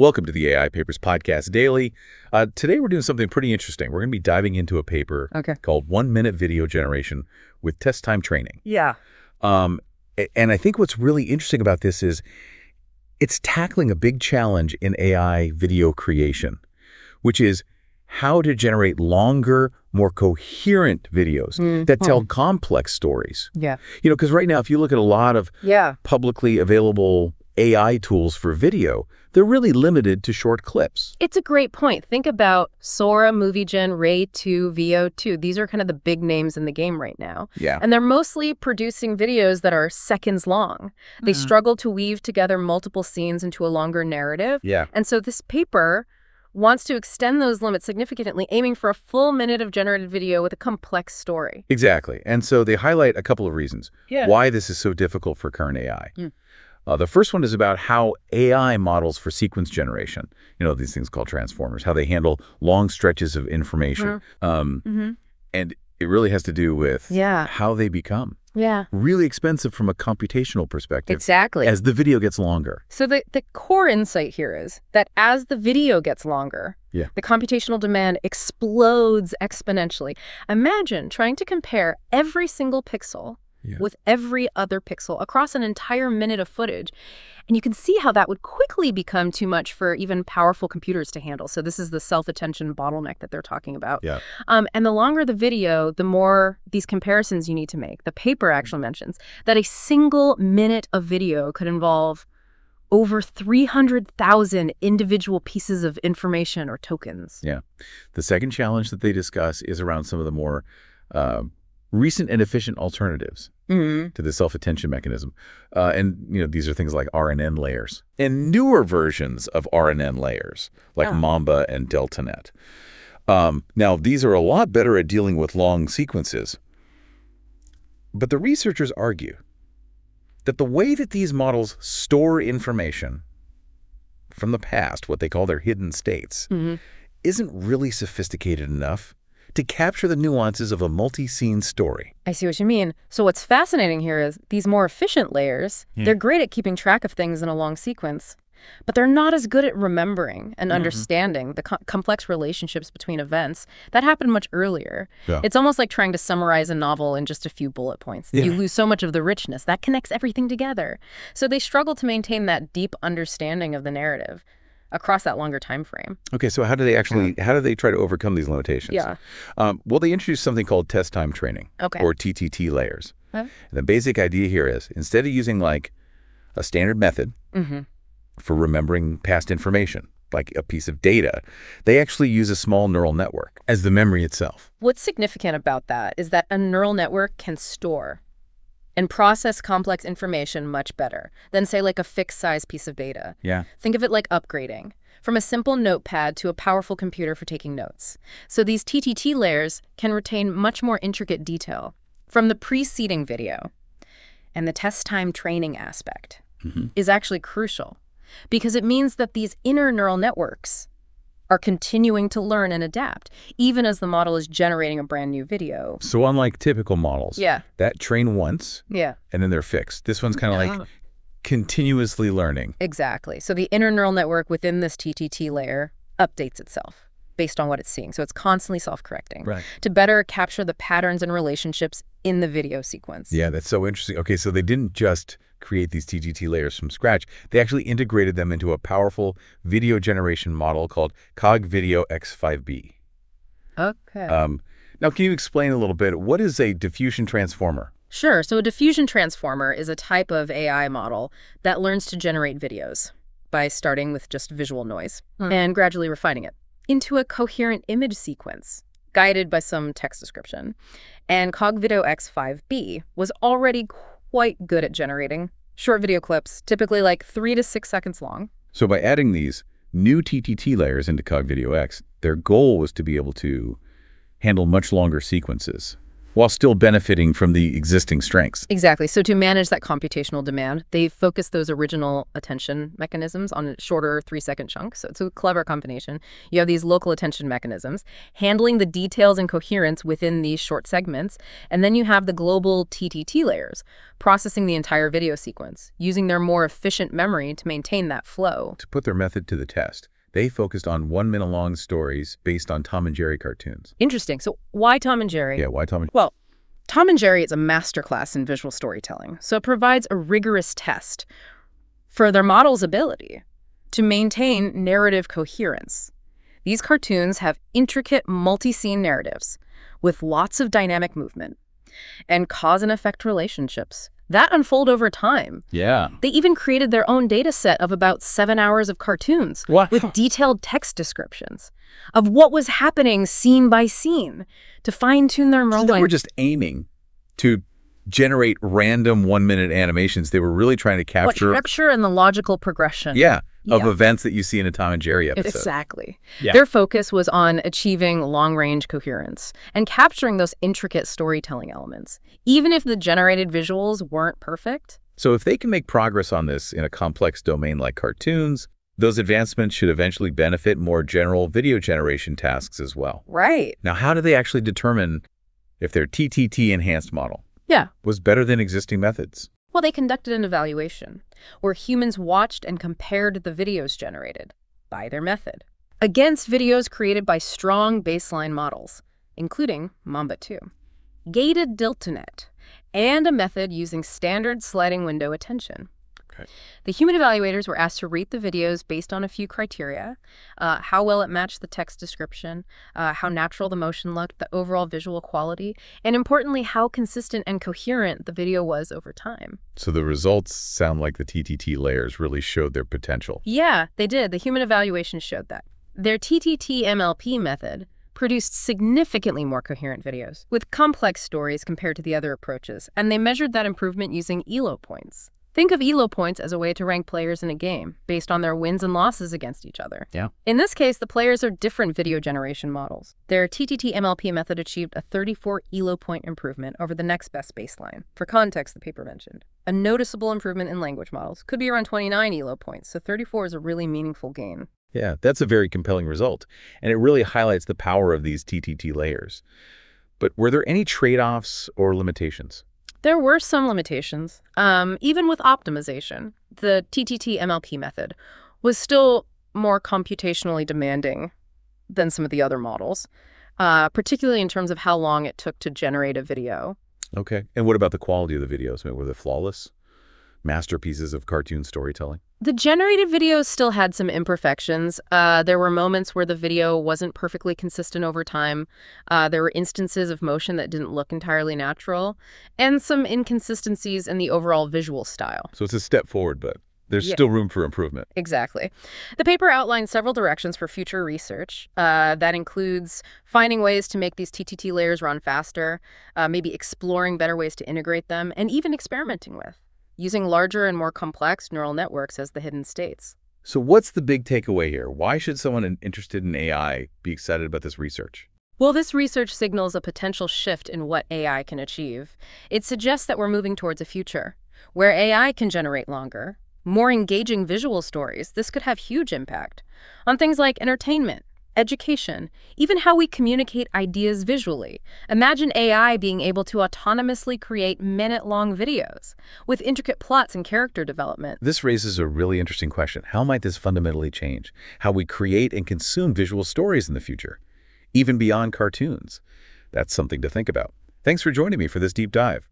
Welcome to the AI Papers Podcast Daily. Uh, today we're doing something pretty interesting. We're going to be diving into a paper Okay. called One Minute Video Generation with Test Time Training. Yeah. Um, and I think what's really interesting about this is it's tackling a big challenge in AI video creation, which is how to generate longer, more coherent videos that tell complex stories. Yeah. You know, because right now, if you look at a lot of Yeah. publicly available AI tools for video, they're really limited to short clips. It's a great point. Think about Sora, MovieGen, Ray 2, Veo 2. These are kind of the big names in the game right now. Yeah. And they're mostly producing videos that are seconds long. They struggle to weave together multiple scenes into a longer narrative. Yeah. And so this paper wants to extend those limits significantly, aiming for a full minute of generated video with a complex story. Exactly. And so they highlight a couple of reasons Yeah. why this is so difficult for current AI. Hmm. Uh, the first one is about how AI models for sequence generation, you know, these things called transformers, how they handle long stretches of information. Um, Mm-hmm. and it really has to do with Yeah. how they become Yeah. really expensive from a computational perspective Exactly. as the video gets longer. So the, the core insight here is that as the video gets longer, Yeah. the computational demand explodes exponentially. Imagine trying to compare every single pixel Yeah. with every other pixel across an entire minute of footage. And you can see how that would quickly become too much for even powerful computers to handle. So this is the self-attention bottleneck that they're talking about. Yeah. Um, and the longer the video, the more these comparisons you need to make. The paper actually mentions that a single minute of video could involve over 300,000 individual pieces of information or tokens. Yeah. The second challenge that they discuss is around some of the more uh, recent and efficient alternatives Mm-hmm. to the self-attention mechanism. Uh, and, you know, these are things like RNN layers and newer versions of RNN layers like Oh. Mamba and DeltaNet. Um, now, these are a lot better at dealing with long sequences. But the researchers argue that the way that these models store information from the past, what they call their hidden states, Mm-hmm. isn't really sophisticated enough to capture the nuances of a multi-scene story. I see what you mean. So what's fascinating here is these more efficient layers, hmm. they're great at keeping track of things in a long sequence, but they're not as good at remembering and mm-hmm. understanding the co- complex relationships between events that happened much earlier. Yeah. It's almost like trying to summarize a novel in just a few bullet points. You lose so much of the richness that connects everything together. So they struggle to maintain that deep understanding of the narrative across that longer time frame. Okay, so how do they actually, how do they try to overcome these limitations? Yeah. Um, well, they introduced something called test time training, Okay. or TTT layers. Huh? And the basic idea here is instead of using like a standard method Mm-hmm. for remembering past information, like a piece of data, they actually use a small neural network as the memory itself. What's significant about that is that a neural network can store and process complex information much better than, say, like a fixed size piece of data. Yeah. Think of it like upgrading from a simple notepad to a powerful computer for taking notes. So these TTT layers can retain much more intricate detail from the preceding video. And the test time training aspect mm-hmm. is actually crucial because it means that these inner neural networks are continuing to learn and adapt, even as the model is generating a brand new video. So unlike typical models, Yeah. that train once Yeah, and then they're fixed. This one's kind of like continuously learning. exactly. So the inner neural network within this TTT layer updates itself based on what it's seeing. So it's constantly self-correcting Right. to better capture the patterns and relationships in the video sequence. Yeah, that's so interesting. Okay, so they didn't just create these TTT layers from scratch. They actually integrated them into a powerful video generation model called CogVideo X5B. Okay. Um, now, can you explain a little bit, what is a diffusion transformer? Sure. So a diffusion transformer is a type of AI model that learns to generate videos by starting with just visual noise and gradually refining it into a coherent image sequence guided by some text description. And CogVideo X5B was already quite good at generating short video clips, typically like three to six seconds long. So by adding these new TTT layers into CogVideo X, their goal was to be able to handle much longer sequences while still benefiting from the existing strengths. Exactly. So to manage that computational demand, they focus those original attention mechanisms on shorter three-second chunks. So it's a clever combination. You have these local attention mechanisms handling the details and coherence within these short segments. And then you have the global TTT layers processing the entire video sequence, using their more efficient memory to maintain that flow. To put their method to the test, they focused on one-minute-long stories based on Tom and Jerry cartoons. Interesting. So why Tom and Jerry? Yeah, why Tom and Jerry? Well, Tom and Jerry is a masterclass in visual storytelling, so it provides a rigorous test for their model's ability to maintain narrative coherence. These cartoons have intricate multi-scene narratives with lots of dynamic movement and cause and effect relationships that unfold over time. Yeah. They even created their own data set of about seven hours of cartoons with detailed text descriptions of what was happening scene by scene to fine-tune their So role they were just aiming to generate random one-minute animations. They were really trying to what capture, capture and the logical progression. yeah, of Yeah. events that you see in a Tom and Jerry episode. Exactly. Yeah. Their focus was on achieving long-range coherence and capturing those intricate storytelling elements. Even if the generated visuals weren't perfect, So if they can make progress on this in a complex domain like cartoons, those advancements should eventually benefit more general video generation tasks as well. right. Now, how do they actually determine if their TTT enhanced model Yeah. was better than existing methods? Well, they conducted an evaluation where humans watched and compared the videos generated by their method against videos created by strong baseline models, including Mamba 2, gated DeltaNet, and a method using standard sliding window attention. The human evaluators were asked to rate the videos based on a few criteria, uh, how well it matched the text description, uh, how natural the motion looked, the overall visual quality, and importantly, how consistent and coherent the video was over time. So the results sound like the TTT layers really showed their potential. Yeah, they did. The human evaluation showed that. Their TTT MLP method produced significantly more coherent videos with complex stories compared to the other approaches, and they measured that improvement using ELO points. Think of ELO points as a way to rank players in a game based on their wins and losses against each other. Yeah. In this case, the players are different video generation models. Their TTT MLP method achieved a 34 ELO point improvement over the next best baseline. For context, the paper mentioned. A noticeable improvement in language models could be around 29 ELO points, so 34 is a really meaningful gain. Yeah, that's a very compelling result, and it really highlights the power of these TTT layers. But were there any trade-offs or limitations? There were some limitations. Um, even with optimization, the TTT MLP method was still more computationally demanding than some of the other models, uh, particularly in terms of how long it took to generate a video. Okay. And what about the quality of the videos? I mean, were they flawless? Masterpieces of cartoon storytelling? The generated videos still had some imperfections. Uh, there were moments where the video wasn't perfectly consistent over time. Uh, there were instances of motion that didn't look entirely natural, and some inconsistencies in the overall visual style. So it's a step forward, but there's Yeah. still room for improvement. Exactly. The paper outlines several directions for future research. Uh, that includes finding ways to make these TTT layers run faster, uh, maybe exploring better ways to integrate them, and even experimenting with, using larger and more complex neural networks as the hidden states. So what's the big takeaway here? Why should someone interested in AI be excited about this research? Well, this research signals a potential shift in what AI can achieve. It suggests that we're moving towards a future where AI can generate longer, more engaging visual stories. This could have huge impact on things like entertainment, education, even how we communicate ideas visually. Imagine AI being able to autonomously create minute-long videos with intricate plots and character development. This raises a really interesting question. How might this fundamentally change how we create and consume visual stories in the future, even beyond cartoons? That's something to think about. Thanks for joining me for this deep dive.